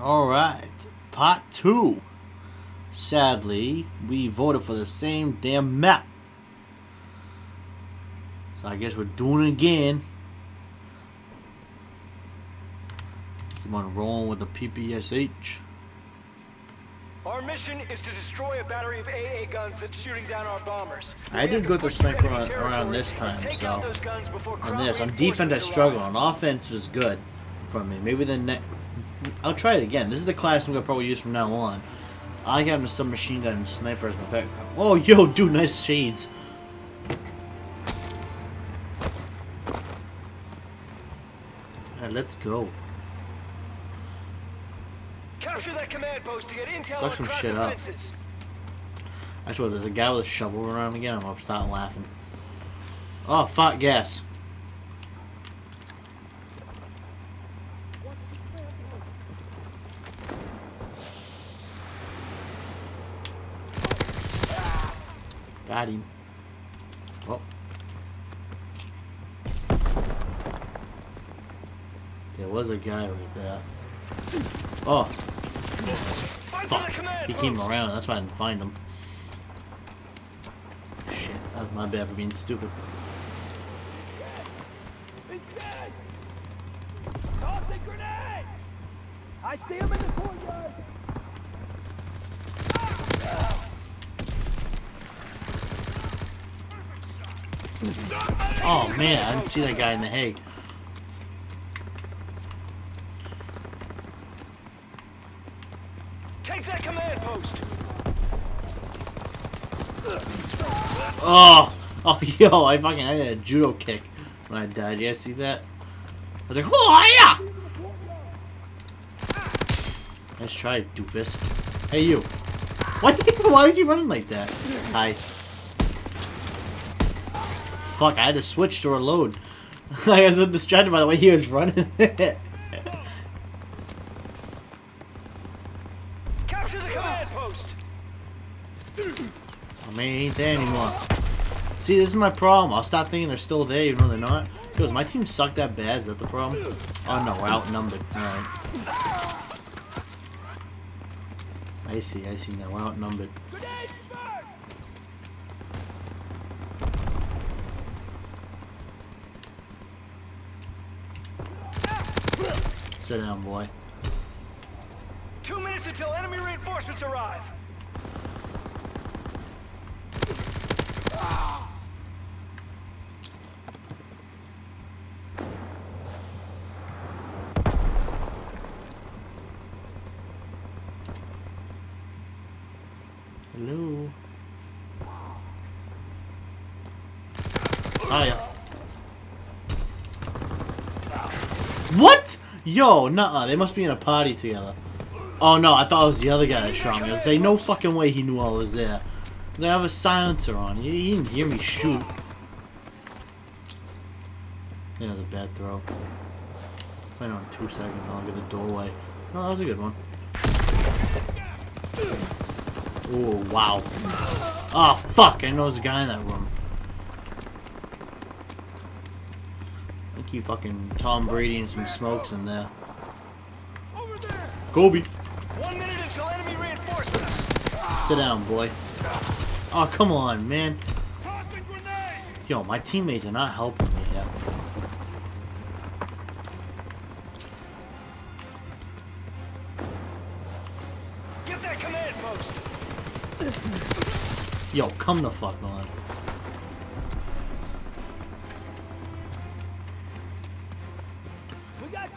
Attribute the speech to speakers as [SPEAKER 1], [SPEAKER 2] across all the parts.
[SPEAKER 1] Alright, part two. Sadly, we voted for the same damn map. So I guess we're doing it again. Keep on rolling with the PPSH.
[SPEAKER 2] Our mission is to destroy a battery of AA guns that's shooting down our bombers.
[SPEAKER 1] I
[SPEAKER 2] We
[SPEAKER 1] did
[SPEAKER 2] to
[SPEAKER 1] the sniper around this time, so- On this, on defense I
[SPEAKER 2] reinforcements
[SPEAKER 1] struggle. On offense was good for me. Maybe the next. I'll try it again. This is the class I'm gonna probably use from now on. I having a submachine gun and sniper as my. Oh, yo, dude, nice shades. Alright, let's go.
[SPEAKER 2] Capture that command post to get intel
[SPEAKER 1] Suck some shit up. I swear, there's a guy with a shovel around again. I'm gonna start laughing. Oh, fuck, gas. Got him. Oh. There was a guy right there. Oh, fuck. He came around. That's why I didn't find him. Shit, that was my bad for being stupid.
[SPEAKER 3] I see him in the courtyard!
[SPEAKER 1] Oh man, I didn't see that guy in the hay.
[SPEAKER 2] Take that command post.
[SPEAKER 1] Oh, oh, yo, I fucking I had a judo kick when I died. You guys see that? I was like, oh yeah! Nice try, doofus. Hey you. What? Why is he running like that? Hi. Fuck! I had to switch to reload. I was distracted by the way he was running.
[SPEAKER 2] Capture the command post.
[SPEAKER 1] I mean, ain't there anymore. See, this is my problem. I'll stop thinking they're still there, even though they're not. Because my team sucked that bad? Is that the problem? Oh no, we're outnumbered. Alright. I see, I see now. We're outnumbered.
[SPEAKER 3] Grenade first!
[SPEAKER 1] Sit down, boy.
[SPEAKER 2] Two minutes until enemy reinforcements arrive.
[SPEAKER 1] Hello. Hiya. What? Yo, nuh-uh. They must be in a party together. Oh no, I thought it was the other guy that shot me. I was like, no fucking way he knew I was there. They have a silencer on. He, didn't hear me shoot. Yeah, that was a bad throw. Out in two seconds. Get the doorway. No, that was a good one. Oh, wow. Oh, fuck. I know there's a guy in that room. You fucking Tom Brady and some smokes in there.
[SPEAKER 3] Over there!
[SPEAKER 1] Kobe.
[SPEAKER 2] One minute until enemy reinforcements.
[SPEAKER 1] Sit down, boy. Oh, come on, man. Yo, my teammates are not helping me here.
[SPEAKER 2] Get that command post.
[SPEAKER 1] Yo, come the fuck on.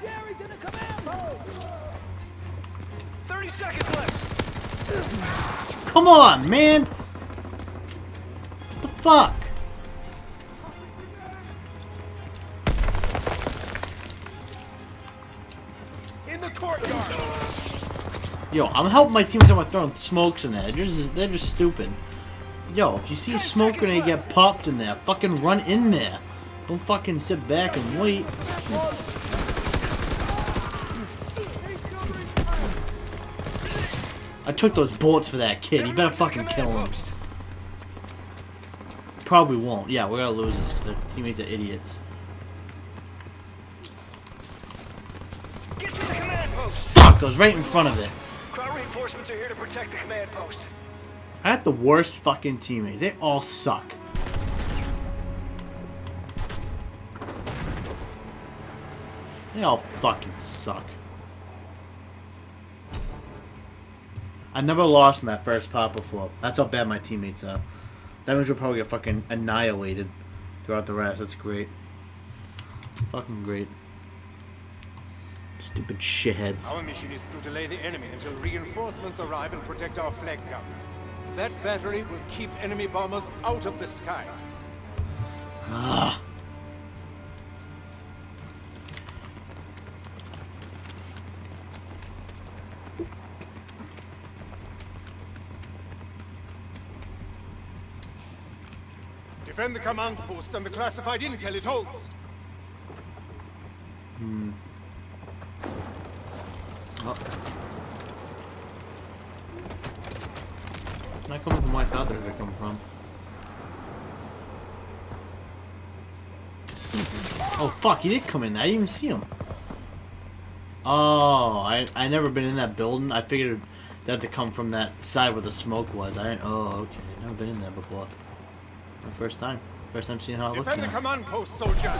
[SPEAKER 3] Jerry's in the command post!
[SPEAKER 2] 30 seconds left.
[SPEAKER 1] Come on, man! What the fuck?
[SPEAKER 2] In the courtyard.
[SPEAKER 1] Yo, I'm helping my teammates. I'm throwing smokes in there. They're just, they're just stupid. Yo, if you see a
[SPEAKER 2] Ten
[SPEAKER 1] smoke
[SPEAKER 2] seconds
[SPEAKER 1] grenade get popped in there, fucking run in there. Don't fucking sit back and wait. I took those bullets for that kid. You better fucking kill him. Probably won't. Yeah, we're gonna lose this because their teammates are idiots.
[SPEAKER 2] Get to the command post.
[SPEAKER 1] Fuck! I was right in front of it.
[SPEAKER 2] Ground reinforcements are here to protect the command post.
[SPEAKER 1] I had the worst fucking teammates. They all suck. They all fucking suck. I never lost in that first part before. That's how bad my teammates are. That means we'll probably get fucking annihilated throughout the rest. That's great. Fucking great. Stupid shitheads.
[SPEAKER 4] Our mission is to delay the enemy until reinforcements arrive and protect our flak guns. That battery will keep enemy bombers out of the skies.
[SPEAKER 1] Ah.
[SPEAKER 4] Defend the command post and the classified intel it holds. Hmm.
[SPEAKER 1] Oh. Not coming from where I thought they come from. Oh fuck, he did come in. I didn't even see him. Oh, I I never been in that building. I figured had to come from that side where the smoke was. I didn't. Oh, okay. Never been in there before. My first time. First time seeing how it looks.
[SPEAKER 4] Defend the
[SPEAKER 1] now.
[SPEAKER 4] command post, soldier.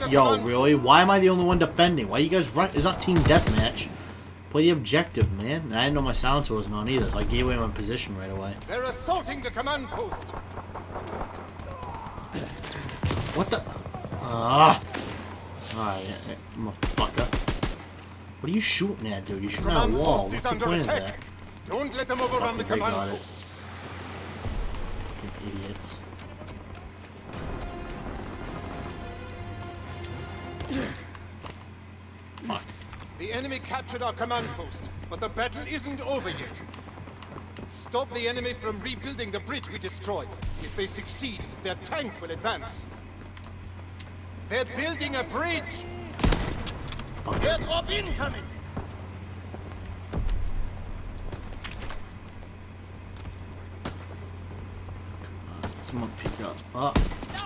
[SPEAKER 4] The
[SPEAKER 1] Yo, really? Why am I the only one defending? Why you guys run? It's not team deathmatch. Play the objective, man. And I didn't know my silencer wasn't on either, so I gave away my position right away.
[SPEAKER 4] They're assaulting the command post.
[SPEAKER 1] What the? Ah! Alright, motherfucker. What are you shooting at, dude? You're shooting at a wall. What's the point of that?
[SPEAKER 4] attack. Don't let them overrun the
[SPEAKER 1] Fucking they got
[SPEAKER 4] command
[SPEAKER 1] it.
[SPEAKER 4] post.
[SPEAKER 1] Fucking idiots. Fuck.
[SPEAKER 4] The enemy captured our command post, but the battle isn't over yet. Stop the enemy from rebuilding the bridge we destroyed. If they succeed, their tank will advance. They're building a bridge!
[SPEAKER 1] Fuck.
[SPEAKER 4] Airdrop incoming!
[SPEAKER 1] Someone pick up. Oh,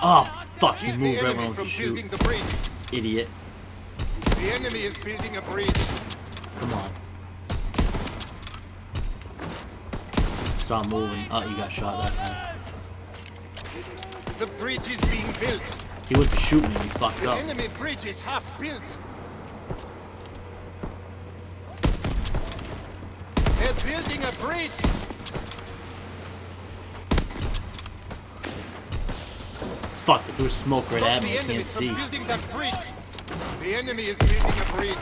[SPEAKER 1] oh fuck. He
[SPEAKER 4] the
[SPEAKER 1] moved
[SPEAKER 4] from
[SPEAKER 1] to shoot.
[SPEAKER 4] the bridge.
[SPEAKER 1] Idiot.
[SPEAKER 4] The enemy is building a bridge.
[SPEAKER 1] Come on. Him moving. Oh, you got shot that time.
[SPEAKER 4] The bridge is being built.
[SPEAKER 1] He would shoot me. He fucked
[SPEAKER 4] The
[SPEAKER 1] up.
[SPEAKER 4] enemy bridge is half built. They're a bridge.
[SPEAKER 1] Fuck. If there was smoke right at me, I can't see.
[SPEAKER 4] building that bridge. The enemy is building a bridge.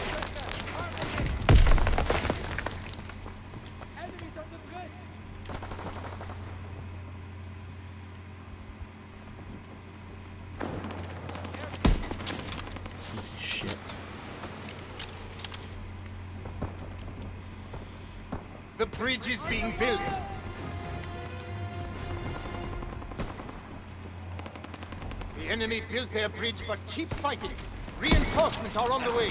[SPEAKER 3] Enemies on the bridge!
[SPEAKER 1] Shit.
[SPEAKER 4] The bridge is being built. The enemy built their bridge, but keep fighting. Reinforcements are on the way.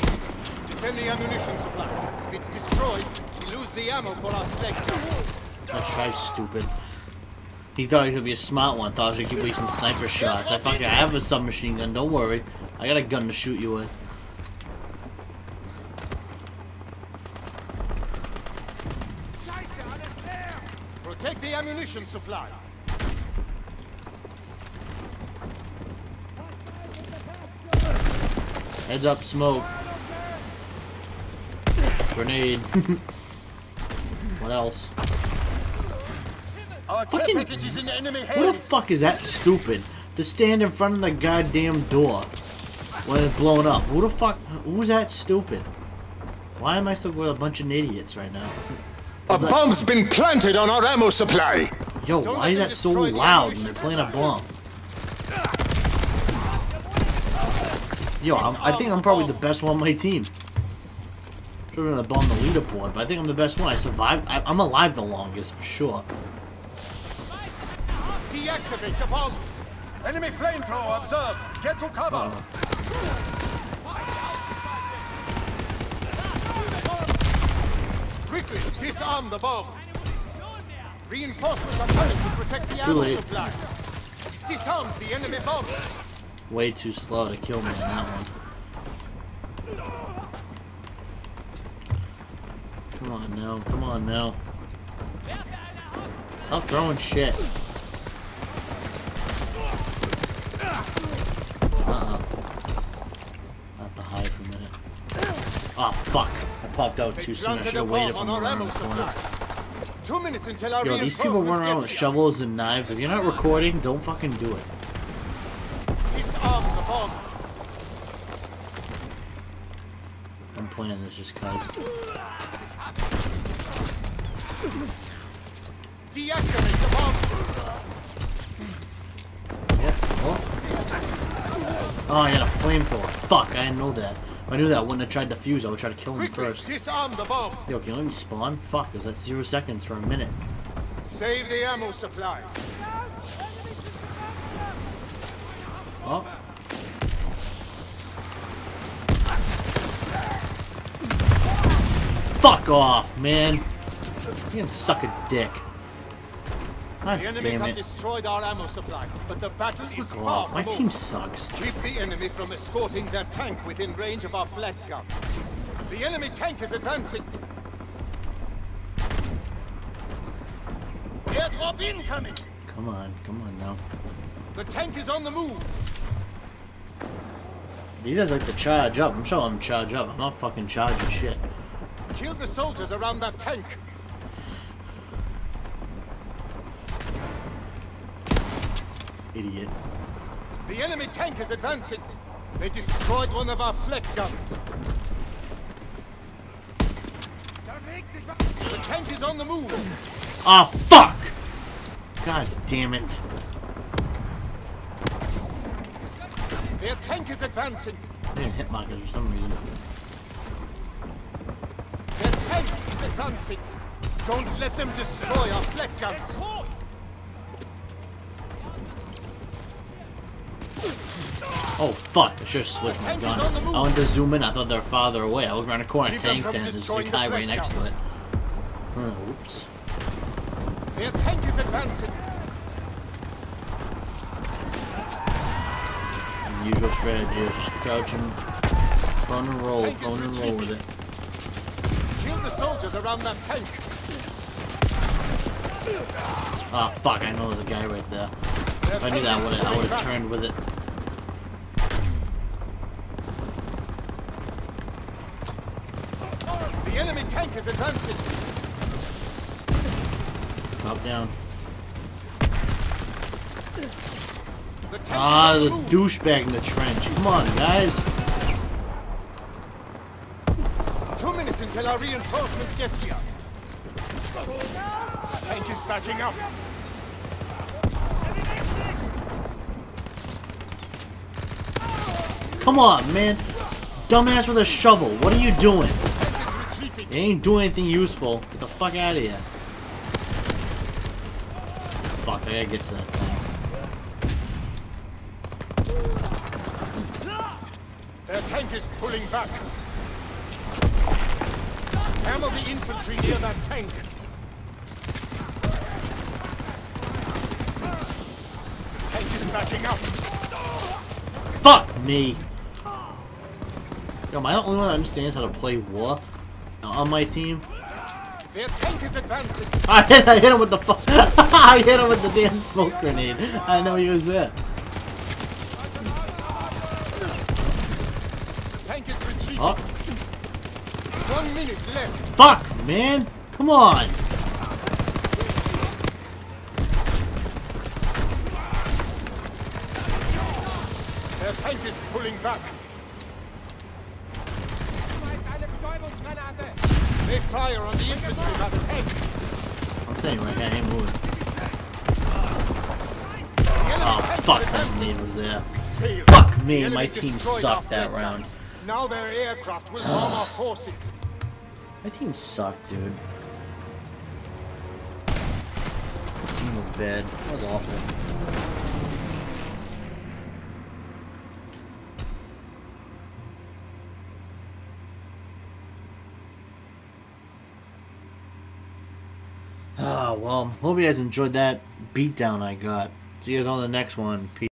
[SPEAKER 4] Defend the ammunition supply. If it's destroyed, we lose the ammo for our flak guns.
[SPEAKER 1] That try stupid. He thought he could be a smart one. Thought gonna give you some sniper shots. I fucking have a submachine gun. Don't worry. I got a gun to shoot you with.
[SPEAKER 4] Protect the ammunition supply.
[SPEAKER 1] Heads up, smoke. Grenade. what else?
[SPEAKER 4] Our
[SPEAKER 1] Fucking-
[SPEAKER 4] is in enemy
[SPEAKER 1] What the fuck is that stupid? To stand in front of the goddamn door when it's blown up. Who the fuck? Who's that stupid? Why am I stuck with a bunch of idiots right now?
[SPEAKER 4] A bomb's been planted on our ammo supply.
[SPEAKER 1] Yo,
[SPEAKER 4] Don't
[SPEAKER 1] why is that so loud when they're playing a bomb? Yo, I'm, I think I'm probably the best one on my team. Should have been up on the leaderboard, but I think I'm the best one. I survived. I, I'm alive the longest for sure.
[SPEAKER 4] Deactivate the bomb. Enemy flamethrower observed. Get to cover.
[SPEAKER 1] Uh,
[SPEAKER 4] Quickly, disarm the bomb. Reinforcements are coming to protect the ammo supply. disarmed the enemy bomb.
[SPEAKER 1] Way too slow to kill me in that one. Come on now, come on now. Stop throwing shit. Uh-oh. Have to hide for a minute. Oh, fuck. Popped out too soon. I should have waited
[SPEAKER 4] on
[SPEAKER 1] around the corner.
[SPEAKER 4] Two minutes until our
[SPEAKER 1] Yo, these people run around with shovels and knives. If you're not recording, don't fucking do it.
[SPEAKER 4] Disarm the bomb.
[SPEAKER 1] I'm playing this just cause.
[SPEAKER 4] Deactivate the bomb.
[SPEAKER 1] Oh. Oh, I got a flamethrower. Fuck, I didn't know that. If I knew that, I wouldn't have tried to fuse. I would try to kill him
[SPEAKER 4] Quickly,
[SPEAKER 1] first.
[SPEAKER 4] disarm the bomb.
[SPEAKER 1] Yo, can you let me spawn? Fuck, it was at zero seconds for a minute.
[SPEAKER 4] Save the ammo supply.
[SPEAKER 1] Oh. Fuck off, man. You can suck a dick. God
[SPEAKER 4] The enemies have destroyed our ammo supply, but the battle is
[SPEAKER 1] Fuck
[SPEAKER 4] far
[SPEAKER 1] off. My team sucks.
[SPEAKER 4] Keep the enemy from escorting their tank within range of our flak guns. The enemy tank is advancing. Airdrop incoming!
[SPEAKER 1] Come on, come on now.
[SPEAKER 4] The tank is on the move.
[SPEAKER 1] These guys like to charge up. I'm showing them charge up. I'm not fucking charging shit.
[SPEAKER 4] Kill the soldiers around that tank.
[SPEAKER 1] Idiot.
[SPEAKER 4] The enemy tank is advancing. They destroyed one of our flak guns. The tank is on the move.
[SPEAKER 1] Ah, fuck! God damn it.
[SPEAKER 4] Their tank is advancing.
[SPEAKER 1] I didn't hit markers for some reason.
[SPEAKER 4] Their tank is advancing. Don't let them destroy our flak guns.
[SPEAKER 1] Oh fuck, I should have switched my gun.
[SPEAKER 4] on the move.
[SPEAKER 1] I wanted to zoom in, I thought they were farther away. I looked around the corner,
[SPEAKER 4] Keep
[SPEAKER 1] tanks and there's a guy right next to it. Oh, oops.
[SPEAKER 4] Their tank is advancing.
[SPEAKER 1] Usual strategy is just crouch and run and roll, run and roll with it.
[SPEAKER 4] Kill the soldiers around that tank.
[SPEAKER 1] Ah, fuck, I know there's a guy right there. If I knew that, I would have I
[SPEAKER 4] pulling
[SPEAKER 1] would have
[SPEAKER 4] back.
[SPEAKER 1] turned with it.
[SPEAKER 4] The enemy tank is advancing.
[SPEAKER 1] Drop down.
[SPEAKER 4] The
[SPEAKER 1] Ah, the
[SPEAKER 4] on the move.
[SPEAKER 1] douchebag in the trench. Come on, guys.
[SPEAKER 4] Two minutes until our reinforcements get here. Tank is backing up.
[SPEAKER 1] Come on, man. Dumbass with a shovel. What are you doing?
[SPEAKER 4] Tank is retreating.
[SPEAKER 1] You ain't doing anything useful. Get the fuck out of here. Fuck, I gotta get to that tank.
[SPEAKER 4] Their tank is pulling back. Hammer the infantry near that tank. The tank is backing up.
[SPEAKER 1] Fuck me. Yo, am I the only one that understands how to play war on my team?
[SPEAKER 4] Their tank is advancing.
[SPEAKER 1] I hit, I hit him with the I hit him with the damn smoke grenade. I know he was there.
[SPEAKER 4] The tank is retreating.
[SPEAKER 1] Oh,
[SPEAKER 4] One minute left.
[SPEAKER 1] fuck, man. Come on.
[SPEAKER 4] Their tank is pulling back. They fire on the infantry by the tank.
[SPEAKER 1] I'm saying here, I ain't moving.
[SPEAKER 4] The
[SPEAKER 1] Oh, fuck, that grenade was there. Fuck me,
[SPEAKER 4] The
[SPEAKER 1] my team sucked that round.
[SPEAKER 4] Now their aircraft will bomb our forces.
[SPEAKER 1] My team sucked, dude. My team was bad. That was awful. Well, hope you guys enjoyed that beatdown I got. See you guys on the next one. Peace.